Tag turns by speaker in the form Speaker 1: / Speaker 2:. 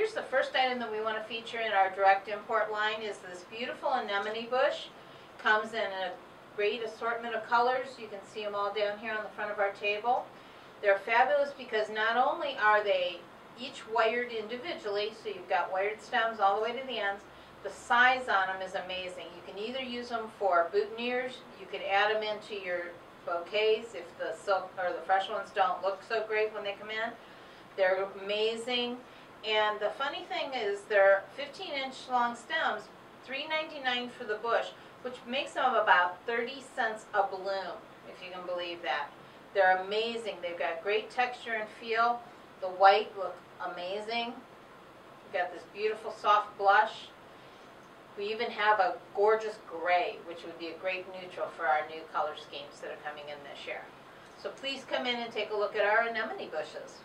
Speaker 1: Here's the first item that we want to feature in our direct import line is this beautiful anemone bush. Comes in a great assortment of colors. You can see them all down here on the front of our table. They're fabulous because not only are they each wired individually, so you've got wired stems all the way to the ends, the size on them is amazing. You can either use them for boutonnieres, you could add them into your bouquets if the silk or the fresh ones don't look so great when they come in. They're amazing. And the funny thing is they're 15 inch long stems, $3.99 for the bush, which makes them about 30 cents a bloom, if you can believe that. They're amazing. They've got great texture and feel. The white look amazing. We've got this beautiful soft blush. We even have a gorgeous gray, which would be a great neutral for our new color schemes that are coming in this year. So please come in and take a look at our anemone bushes.